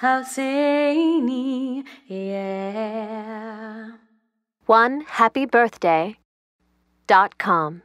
Husseini, yeah. One happy birthday dot com.